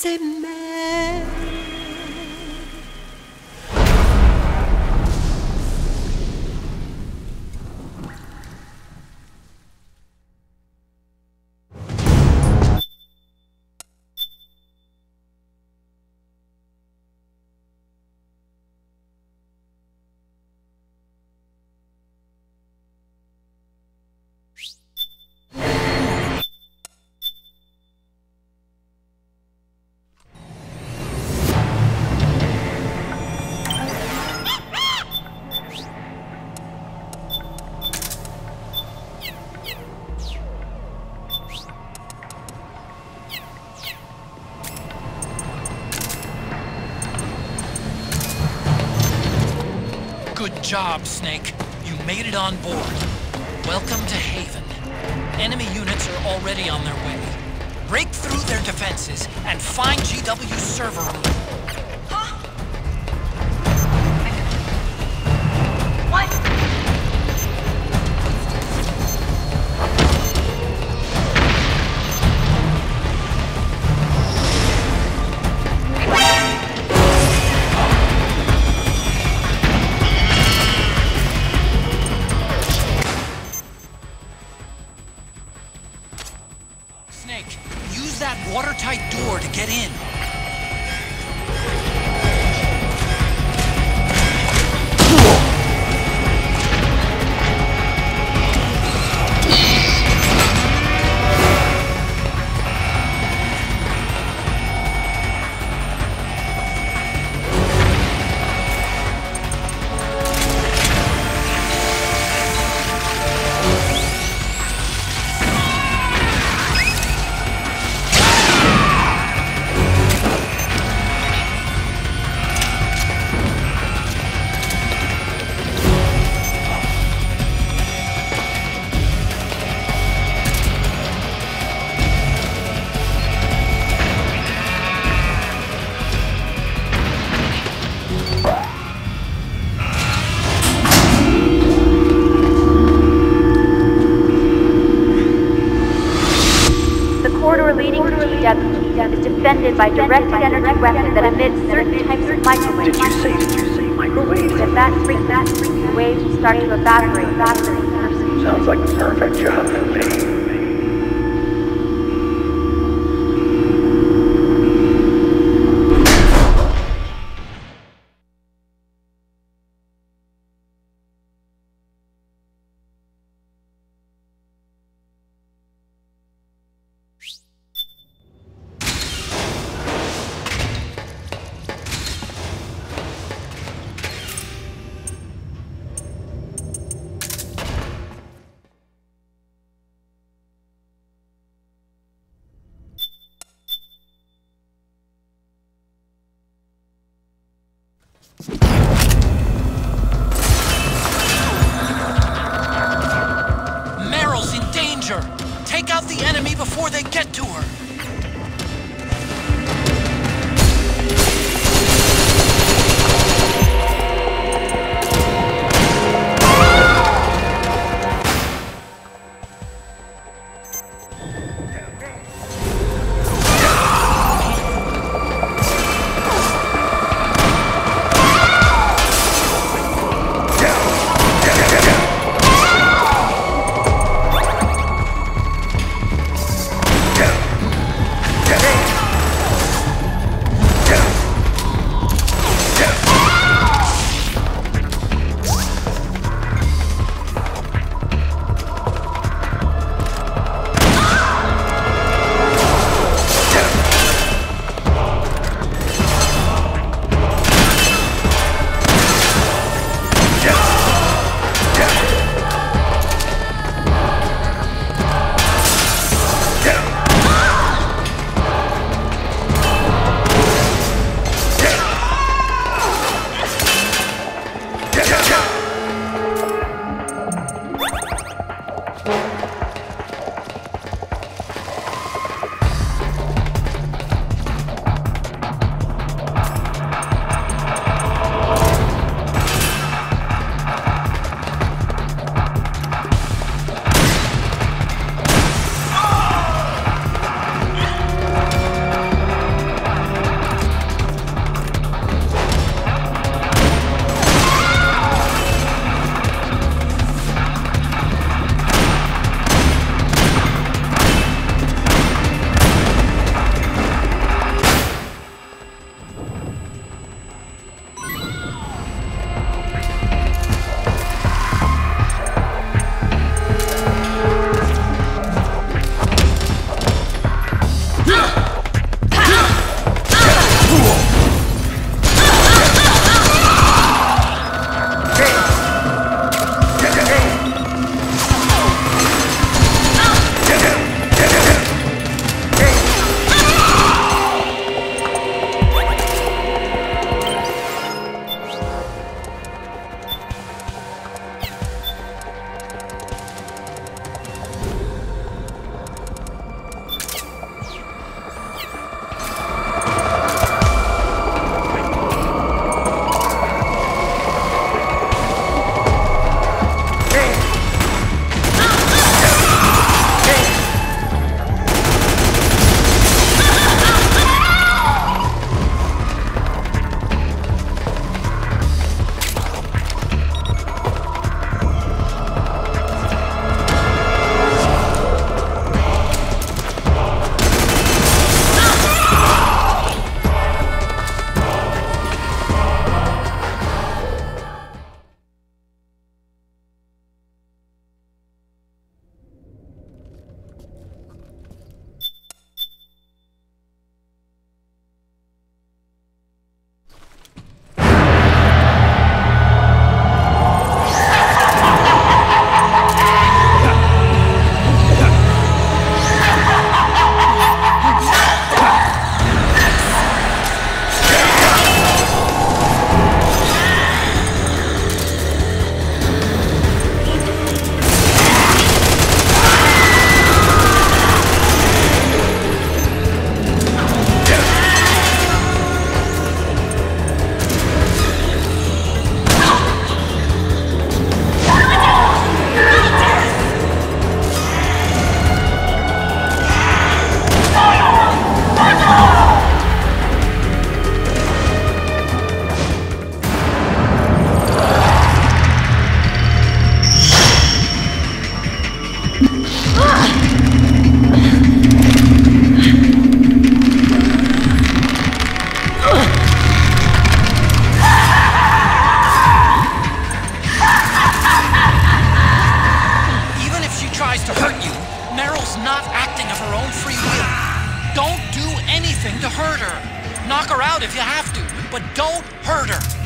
s'aiment. Job, Snake. You made it on board. Welcome to Haven. Enemy units are already on their way. Break through their defenses and find GW's server room. By directed energy weapons that emit certain types of microwaves. Did you say, did you say microwave? If that frequency, waves start to evaporate faster than person. Sounds like the perfect job for me. Before they get to her. Knock her out if you have to, but don't hurt her.